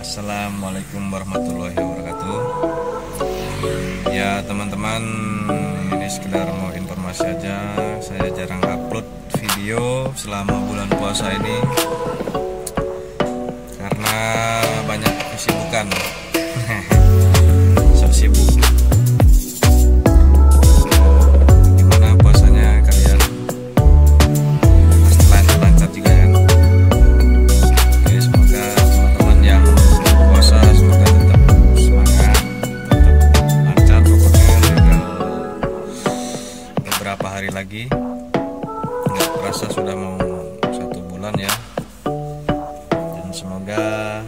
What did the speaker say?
Assalamualaikum warahmatullahi wabarakatuh. Ya teman-teman Ini sekedar mau informasi aja. Saya jarang upload video Selama bulan puasa ini. Beberapa hari lagi. Nggak terasa sudah mau satu bulan ya. Dan semoga